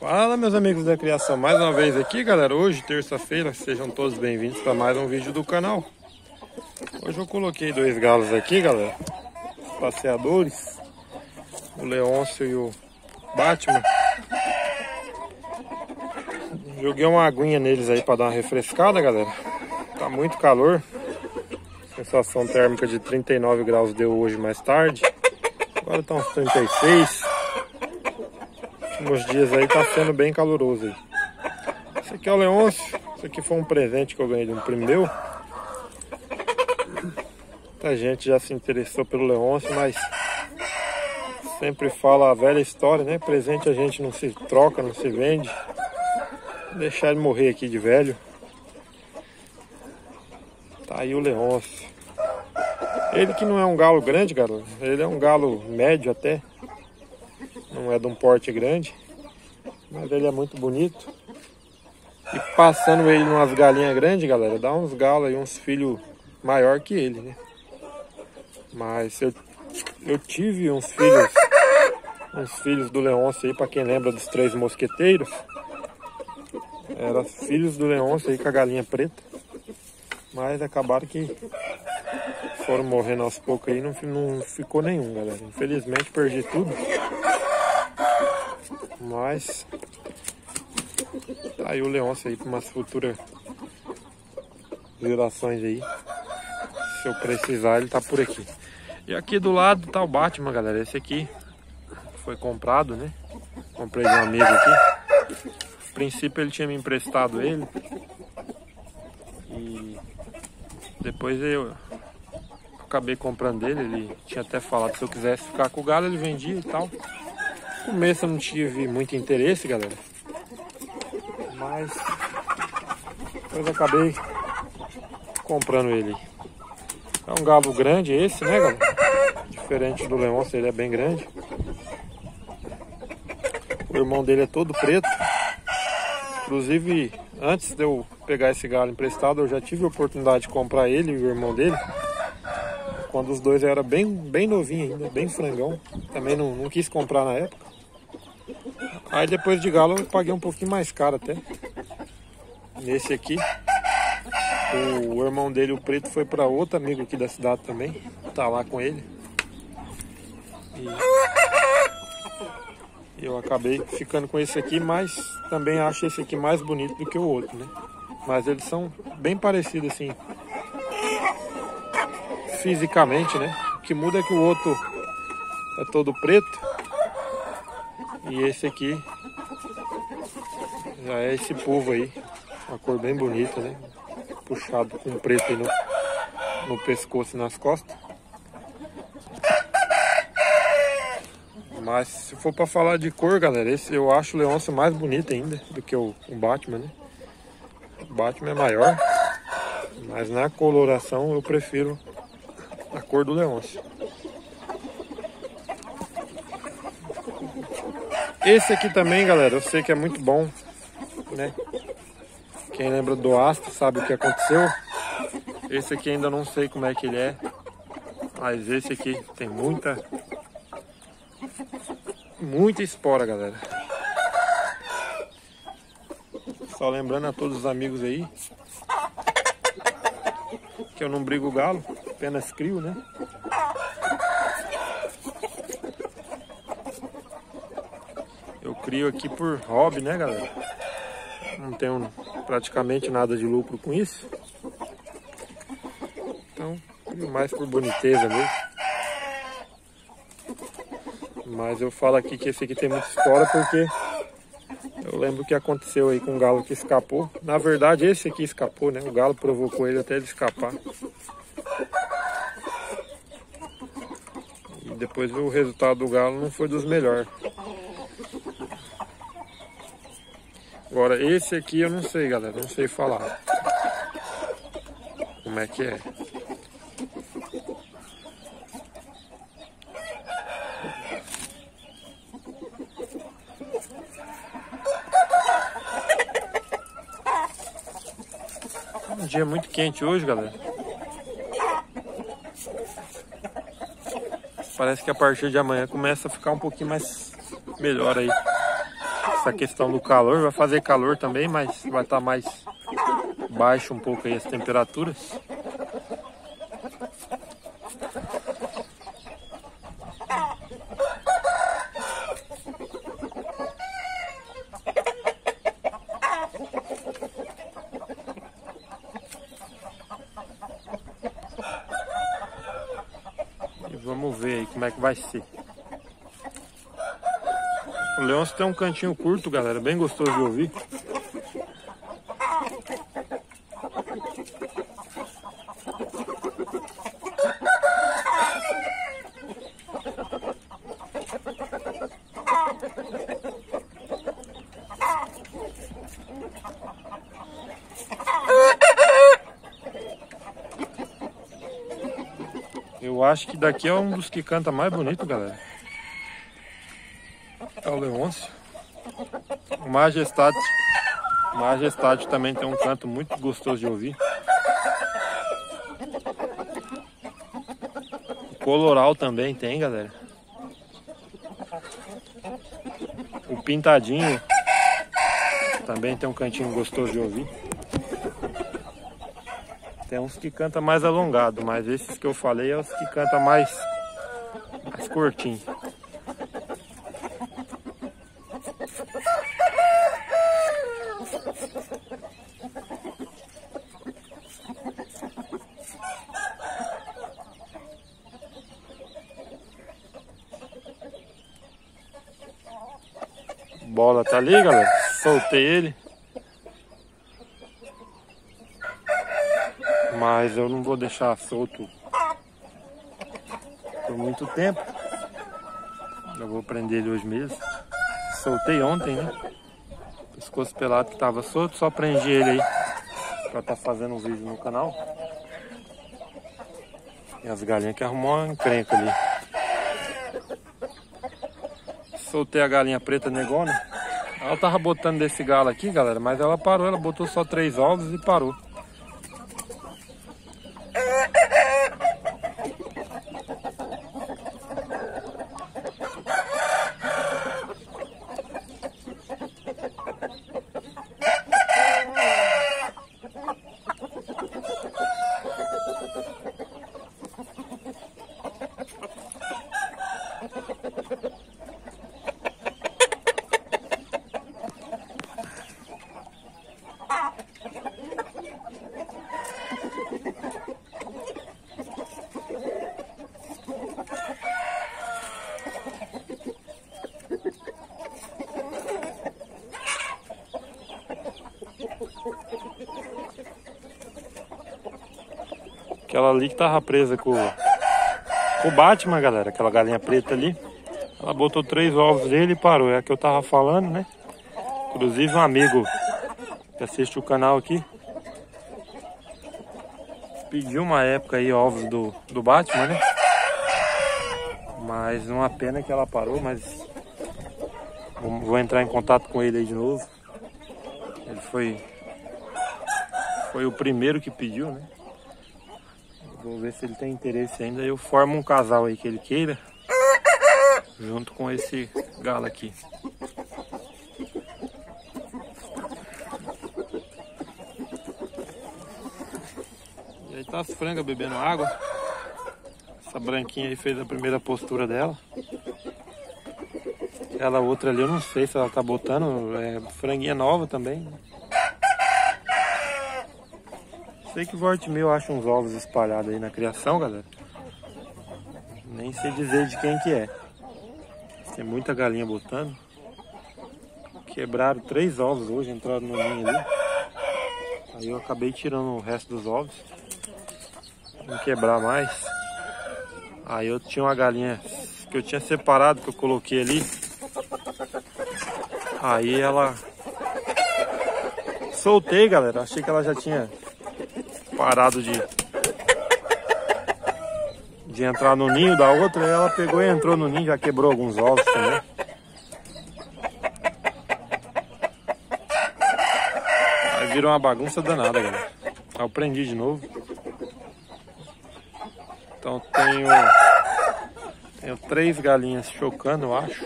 Fala meus amigos da criação, mais uma vez aqui galera, hoje terça-feira, sejam todos bem-vindos para mais um vídeo do canal. Hoje eu coloquei dois galos aqui galera, passeadores, o Leôncio e o Batman. Joguei uma aguinha neles aí para dar uma refrescada galera, tá muito calor. Sensação térmica de 39 graus deu hoje mais tarde. Agora tá uns 36 últimos dias aí tá sendo bem caloroso aí. Esse aqui é o Leôncio. Esse aqui foi um presente que eu ganhei de um primo meu. Muita gente já se interessou pelo Leôncio, mas sempre fala a velha história, né? Presente a gente não se troca, não se vende. Vou deixar ele morrer aqui de velho. Tá aí o Leôncio. Ele que não é um galo grande, galera. Ele é um galo médio até. É de um porte grande. Mas ele é muito bonito. E passando ele umas galinhas grandes, galera, dá uns galos aí, uns filhos maior que ele, né? Mas eu, eu tive uns filhos, uns filhos do Leôncio aí, pra quem lembra dos três mosqueteiros. Eram filhos do Leôncio aí com a galinha preta. Mas acabaram que foram morrendo aos poucos aí, não, não ficou nenhum, galera. Infelizmente perdi tudo. Mas tá aí o Leôncio aí para umas futuras gerações aí. Se eu precisar, ele tá por aqui. E aqui do lado tá o Batman, galera. Esse aqui foi comprado, né? Comprei de um amigo aqui. A princípio ele tinha me emprestado ele. E depois eu acabei comprando dele. Ele tinha até falado que se eu quisesse ficar com o galo, ele vendia e tal. Começo eu não tive muito interesse, galera. Mas depois acabei comprando ele. É um galo grande esse, né, galera? Diferente do Leôncio, ele é bem grande. O irmão dele é todo preto. Inclusive, antes de eu pegar esse galo emprestado, eu já tive a oportunidade de comprar ele e o irmão dele. Quando os dois eram bem, bem novinhos ainda, bem frangão. Também não, não quis comprar na época. Aí depois de galo eu paguei um pouquinho mais caro até. Nesse aqui. O irmão dele, o preto, foi para outro amigo aqui da cidade também. Tá lá com ele. E eu acabei ficando com esse aqui, mas também acho esse aqui mais bonito do que o outro, né? Mas eles são bem parecidos assim. Fisicamente, né? O que muda é que o outro é todo preto e esse aqui já é esse povo aí. Uma cor bem bonita, né? Puxado com preto no, no pescoço e nas costas. Mas se for para falar de cor, galera, esse eu acho o Leôncio mais bonito ainda do que o, o Batman, né? O Batman é maior, mas na coloração eu prefiro a cor do Leôncio. Esse aqui também, galera, eu sei que é muito bom, né? Quem lembra do Astro sabe o que aconteceu. Esse aqui ainda não sei como é que ele é, mas esse aqui tem muita, muita espora, galera. Só lembrando a todos os amigos aí que eu não brigo galo, apenas crio, né? crio aqui por hobby, né, galera? Não tenho praticamente nada de lucro com isso. Então, crio mais por boniteza mesmo. Mas eu falo aqui que esse aqui tem muita história porque eu lembro que aconteceu aí com um galo que escapou. Na verdade, esse aqui escapou, né? O galo provocou ele até ele escapar. Depois o resultado do galo não foi dos melhores. Agora esse aqui eu não sei, galera, não sei falar. Como é que é? Um dia muito quente hoje, galera. Parece que a partir de amanhã começa a ficar um pouquinho mais melhor aí. essa questão do calor. Vai fazer calor também, mas vai estar tá mais baixo um pouco aí as temperaturas. Vamos ver aí como é que vai ser. O Leôncio tem um cantinho curto, galera, bem gostoso de ouvir. Eu acho que daqui é um dos que canta mais bonito, galera. É o Leôncio. O Majestade. O Majestade também tem um canto muito gostoso de ouvir. O Coloral também tem, galera. O Pintadinho também tem um cantinho gostoso de ouvir. Tem uns que canta mais alongado, mas esses que eu falei é os que canta mais, mais curtinho. Bola tá ali, galera. Soltei ele. Mas eu não vou deixar solto por muito tempo. Eu vou prender ele hoje mesmo. Soltei ontem, né? Pescoço pelado que tava solto, só prendi ele aí pra tá fazendo um vídeo no canal. E as galinhas que arrumou uma encrenca ali. Soltei a galinha preta negona. Ela tava botando desse galo aqui, galera, mas ela parou, ela botou só três ovos e parou. Aquela ali que tava presa com, com o Batman, galera. Aquela galinha preta ali. Ela botou três ovos dele e parou. É a que eu tava falando, né? Inclusive um amigo que assiste o canal aqui. Pediu uma época aí ovos do, do Batman, né? Mas uma pena que ela parou, mas vou entrar em contato com ele aí de novo. Ele foi foi o primeiro que pediu, né? Vou ver se ele tem interesse ainda. Eu formo um casal aí que ele queira. Junto com esse galo aqui. E aí tá as frangas bebendo água. Essa branquinha aí fez a primeira postura dela. Aquela outra ali eu não sei se ela tá botando. É franguinha nova também. Sei que volte meu eu acho uns ovos espalhados aí na criação, galera. Nem sei dizer de quem que é. Tem muita galinha botando. Quebraram três ovos hoje, entraram no ninho ali. Aí eu acabei tirando o resto dos ovos. Não quebrar mais. Aí eu tinha uma galinha que eu tinha separado, que eu coloquei ali. Aí ela... Soltei, galera. Achei que ela já tinha parado de de entrar no ninho da outra, ela pegou e entrou no ninho, já quebrou alguns ovos também. Aí virou uma bagunça danada, galera. Aí eu prendi de novo. Então tenho tenho três galinhas chocando, eu acho.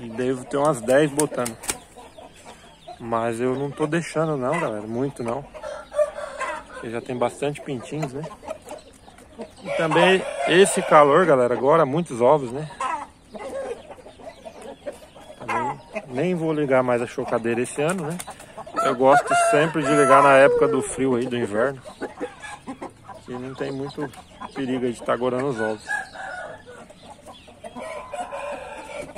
E devo ter umas 10 botando. Mas eu não tô deixando não, galera, muito não. Já tem bastante pintinhos, né? E também esse calor, galera, agora muitos ovos, né? Também nem vou ligar mais a chocadeira esse ano, né? Eu gosto sempre de ligar na época do frio aí, do inverno. Que não tem muito perigo de estar tá gorando os ovos.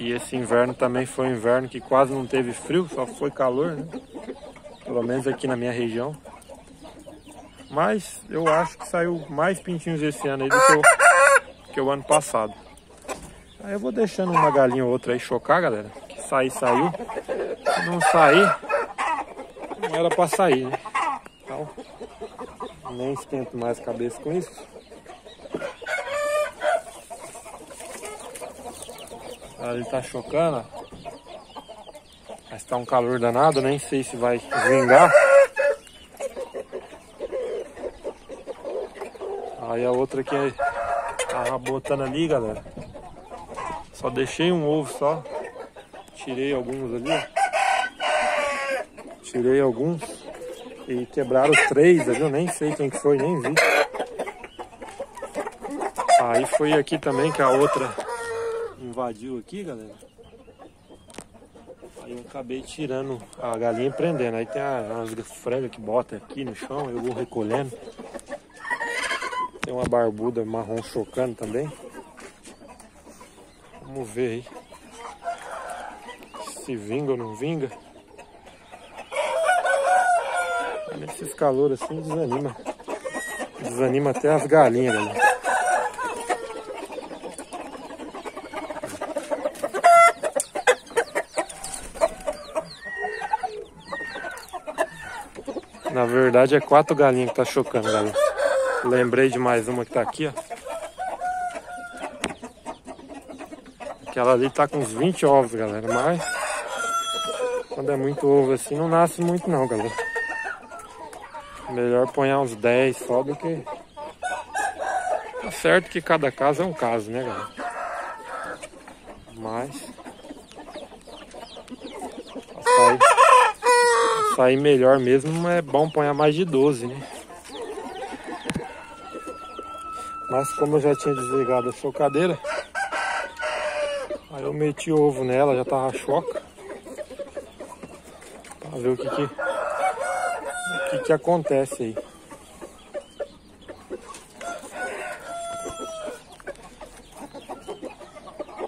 E esse inverno também foi um inverno que quase não teve frio, só foi calor, né? Pelo menos aqui na minha região. Mas eu acho que saiu mais pintinhos esse ano aí do que o, que o ano passado. Aí eu vou deixando uma galinha ou outra aí chocar, galera. Sair, saiu. Se não sair, não era pra sair, né? Então, nem esquento mais a cabeça com isso. Ali tá chocando, Mas tá um calor danado, nem sei se vai vingar. Aí a outra que tava botando ali, galera. Só deixei um ovo só. Tirei alguns ali. Tirei alguns. E quebraram três ali, eu nem sei quem que foi, nem vi. Aí foi aqui também que a outra invadiu aqui, galera. Aí eu acabei tirando a galinha e prendendo. Aí tem as frangas que bota aqui no chão, eu vou recolhendo. Tem uma barbuda marrom chocando também. Vamos ver aí. Se vinga ou não vinga. Nesses calores assim desanima. Desanima até as galinhas. Na verdade é quatro galinhas que tá chocando, galera. Lembrei de mais uma que tá aqui, ó. Aquela ali tá com uns 20 ovos, galera. Mas quando é muito ovo assim, não nasce muito não, galera. Melhor ponhar uns 10 só do que... Tá certo que cada caso é um caso, né, galera? Mas... Sair melhor mesmo é bom ponhar mais de 12, né? Mas como eu já tinha desligado a chocadeira, aí eu meti ovo nela, já tava choca. Pra ver o que que, o que, que acontece aí.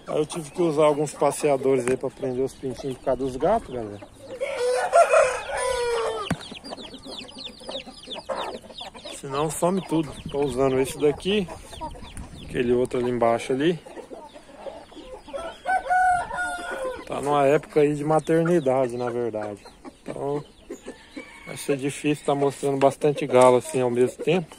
Aí eu tive que usar alguns passeadores aí pra prender os pintinhos por causa dos gatos, galera. Senão some tudo. Tô usando esse daqui. Aquele outro ali embaixo ali. Tá numa época aí de maternidade, na verdade. Então vai ser difícil estar tá mostrando bastante galo assim ao mesmo tempo.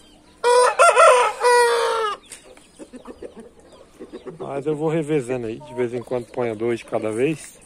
Mas eu vou revezando aí. De vez em quando ponha dois de cada vez.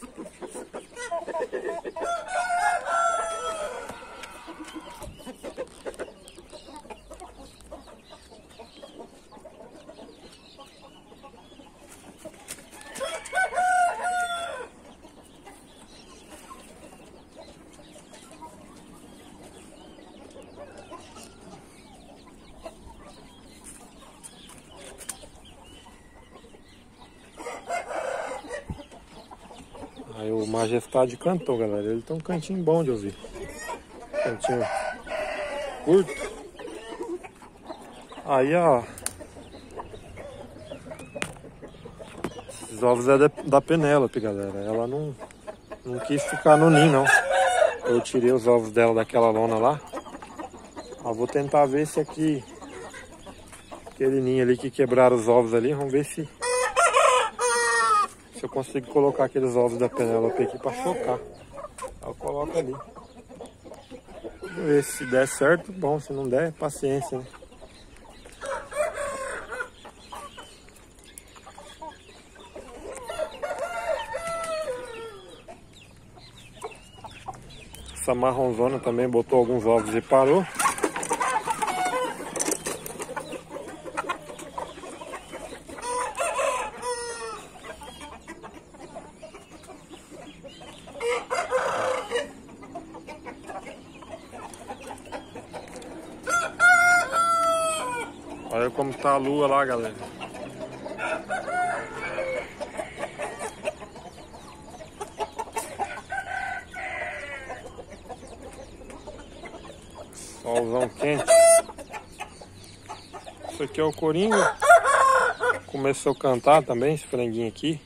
Aí o Majestade cantou, galera. Ele tem um cantinho bom de ouvir. Cantinho curto. Aí, ó. Esses ovos é da Penélope, galera. Ela não, não quis ficar no ninho, não. Eu tirei os ovos dela daquela lona lá. Vou tentar ver se aqui... Aquele ninho ali que quebraram os ovos ali. Vamos ver se se eu consigo colocar aqueles ovos da Penélope aqui para chocar. Eu coloco ali. Ver se der certo, bom. Se não der, paciência, né? Essa marronzona também botou alguns ovos e parou. como tá a lua lá, galera. Solzão quente. Isso aqui é o Coringa. Começou a cantar também, esse franguinho aqui.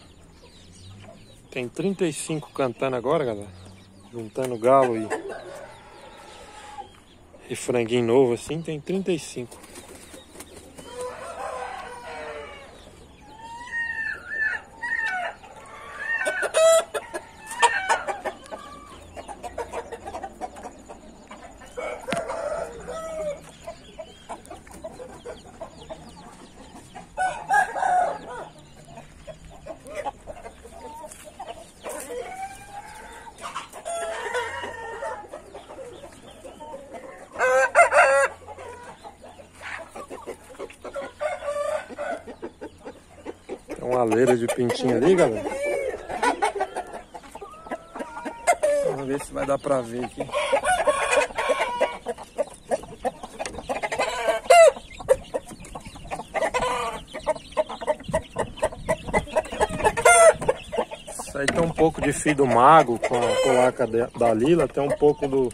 Tem 35 cantando agora, galera. Juntando galo e, e franguinho novo assim, tem 35. Tem uma leira de pintinho ali, galera. Vamos ver se vai dar pra ver aqui. Isso aí tem um pouco de fio do mago com a polaca da Lila, tem um pouco do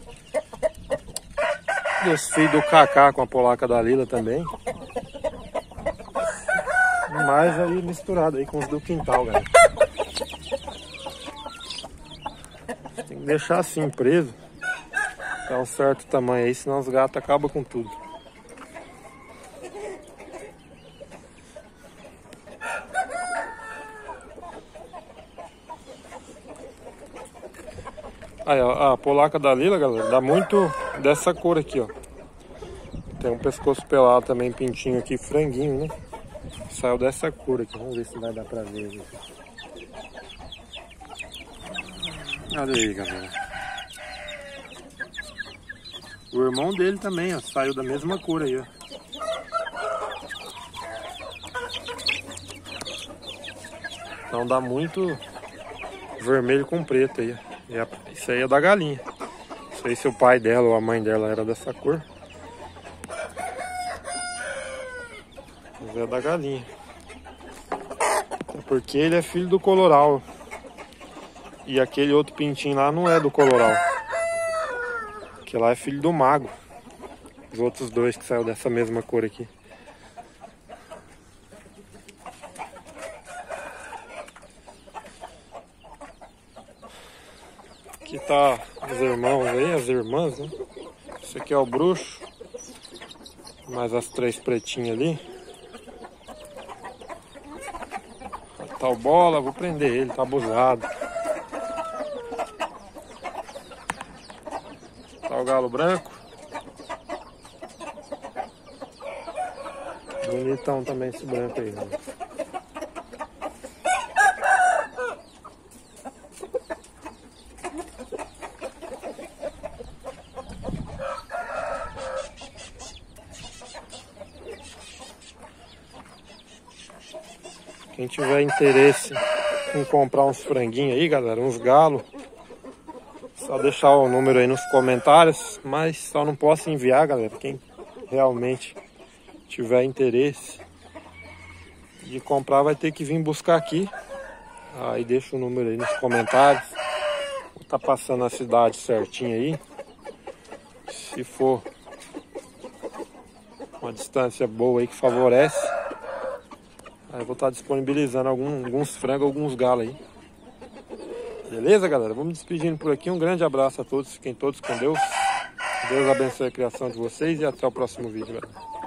dos fios do Kaká com a polaca da Lila também mais aí misturado aí com os do quintal, galera. Tem que deixar assim preso. Até um certo tamanho aí, senão os gatos acabam com tudo. Aí, ó, a polaca da Lila, galera, dá muito dessa cor aqui, ó. Tem um pescoço pelado também, pintinho aqui, franguinho, né? Saiu dessa cor aqui. Vamos ver se vai dar pra ver. Aqui. Olha aí, galera. O irmão dele também, ó. Saiu da mesma cor aí, ó. Então dá muito vermelho com preto aí. Isso aí é da galinha. Não sei se o pai dela ou a mãe dela era dessa cor. É da galinha. É porque ele é filho do coloral. E aquele outro pintinho lá não é do coloral. Que lá é filho do mago. Os outros dois que saiu dessa mesma cor aqui. Aqui tá os irmãos aí, as irmãs, né? Esse aqui é o bruxo. Mais as três pretinhas ali. O bola, vou prender ele, tá abusado. Tá o galo branco. Bonitão também esse branco aí, né? Tiver interesse em comprar uns franguinhos aí, galera, uns galos, só deixar o número aí nos comentários, mas só não posso enviar, galera, quem realmente tiver interesse de comprar vai ter que vir buscar aqui. Aí deixa o número aí nos comentários. Tá passando a cidade certinho aí. Se for uma distância boa aí que favorece, eu vou estar disponibilizando algum, alguns frangos, alguns galos aí. Beleza, galera? Vamos despedindo por aqui. Um grande abraço a todos. Fiquem todos com Deus. Deus abençoe a criação de vocês e até o próximo vídeo, galera.